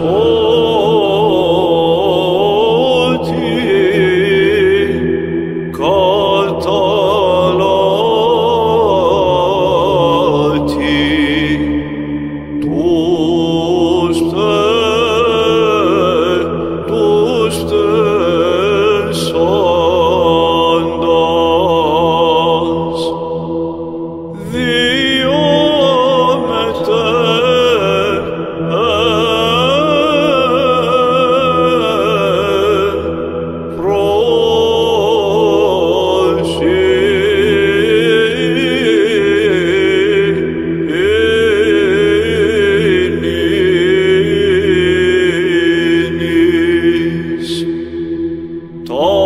all. Oh. To